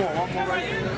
more, one more right there.